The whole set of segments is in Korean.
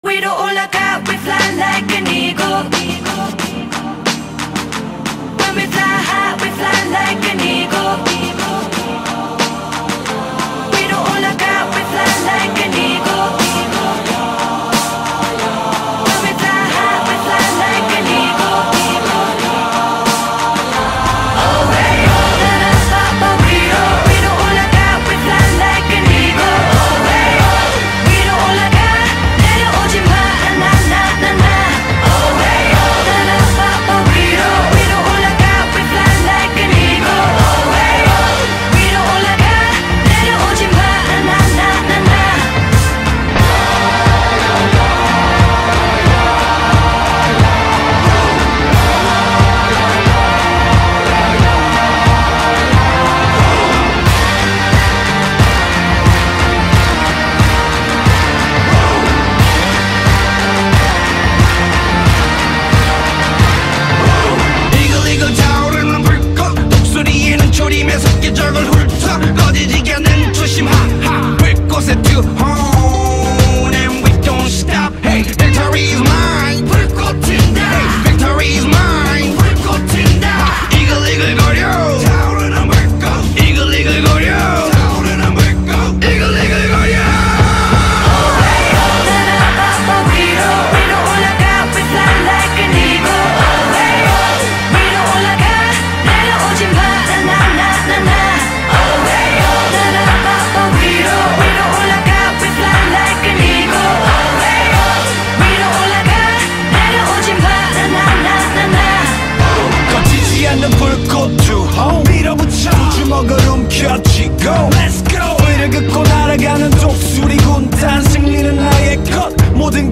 We don't all look out, we fly like an eagle.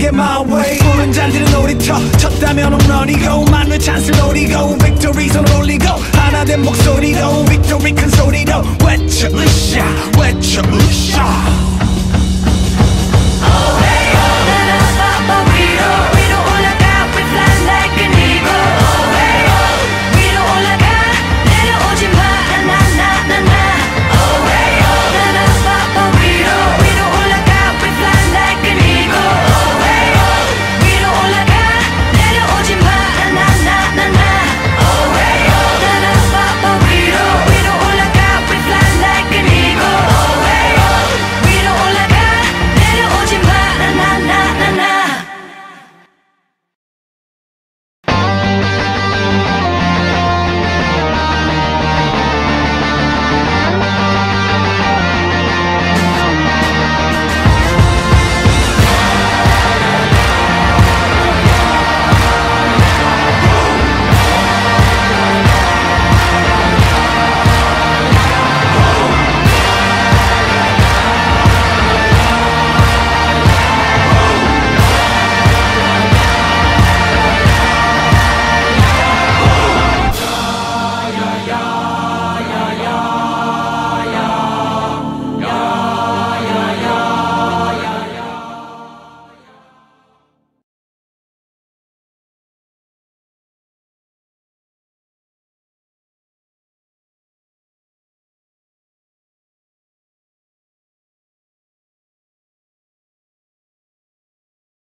get my way. 푸른 잔디는 놀이터 쳤다면 홈런이고 많은 찬스를 노리고 victories on 올리고 하나 된 목소리로 victory 큰 소리로. 외쳐 으쌰 외쳐 으쌰.